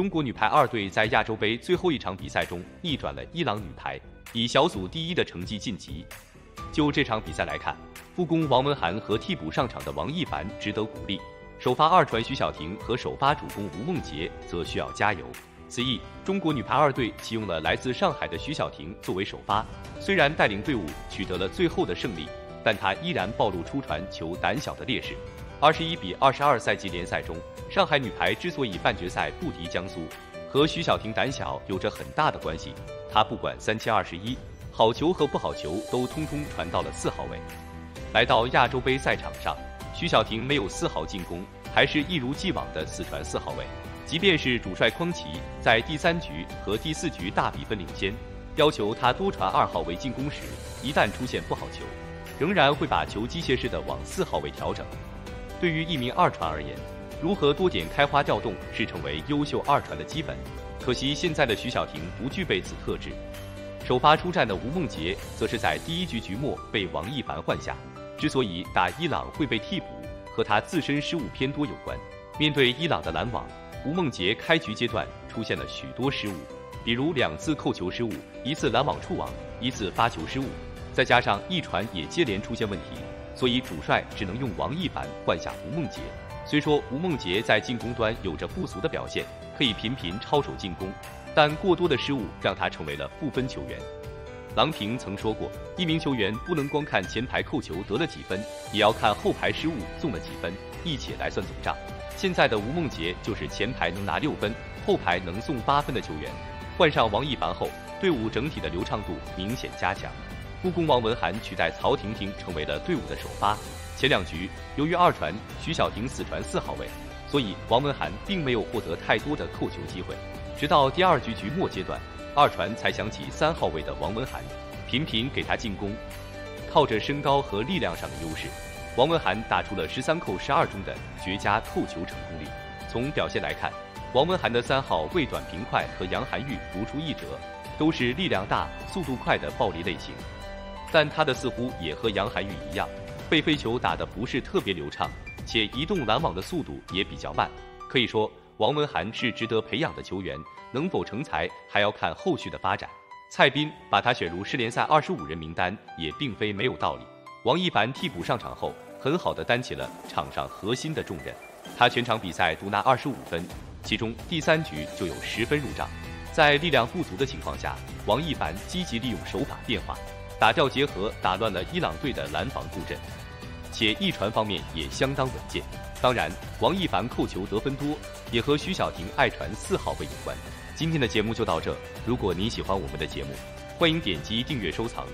中国女排二队在亚洲杯最后一场比赛中逆转了伊朗女排，以小组第一的成绩晋级。就这场比赛来看，副攻王文涵和替补上场的王艺凡值得鼓励，首发二传徐小婷和首发主攻吴梦洁则需要加油。此役，中国女排二队启用了来自上海的徐小婷作为首发，虽然带领队伍取得了最后的胜利，但她依然暴露出传球胆小的劣势。二十一比二十二赛季联赛中，上海女排之所以半决赛不敌江苏，和徐晓婷胆小有着很大的关系。她不管三七二十一，好球和不好球都通通传到了四号位。来到亚洲杯赛场上，徐晓婷没有丝毫进攻，还是一如既往的死传四号位。即便是主帅匡琦在第三局和第四局大比分领先，要求他多传二号位进攻时，一旦出现不好球，仍然会把球机械式的往四号位调整。对于一名二传而言，如何多点开花调动是成为优秀二传的基本。可惜现在的徐小婷不具备此特质。首发出战的吴梦洁，则是在第一局局末被王艺凡换下。之所以打伊朗会被替补，和他自身失误偏多有关。面对伊朗的拦网。吴梦洁开局阶段出现了许多失误，比如两次扣球失误，一次拦网触网，一次发球失误，再加上一传也接连出现问题，所以主帅只能用王一凡换下吴梦洁。虽说吴梦洁在进攻端有着不俗的表现，可以频频抄手进攻，但过多的失误让他成为了负分球员。郎平曾说过，一名球员不能光看前排扣球得了几分，也要看后排失误送了几分，一起来算总账。现在的吴梦洁就是前排能拿六分，后排能送八分的球员。换上王一凡后，队伍整体的流畅度明显加强。副攻王文涵取代曹婷婷成为了队伍的首发。前两局由于二传徐小婷死传四号位，所以王文涵并没有获得太多的扣球机会。直到第二局局末阶段，二传才想起三号位的王文涵，频频给他进攻。靠着身高和力量上的优势。王文涵打出了十三扣十二中的绝佳扣球成功率。从表现来看，王文涵的三号位短平快和杨涵玉如出一辙，都是力量大、速度快的暴力类型。但他的似乎也和杨涵玉一样，被飞球打得不是特别流畅，且移动拦网的速度也比较慢。可以说，王文涵是值得培养的球员，能否成才还要看后续的发展。蔡斌把他选入世联赛二十五人名单，也并非没有道理。王一凡替补上场后，很好的担起了场上核心的重任。他全场比赛独拿二十五分，其中第三局就有十分入账。在力量不足的情况下，王一凡积极利用手法变化，打掉结合，打乱了伊朗队的拦防布阵，且一传方面也相当稳健。当然，王一凡扣球得分多，也和徐小婷爱传四号位有关。今天的节目就到这，如果您喜欢我们的节目，欢迎点击订阅收藏。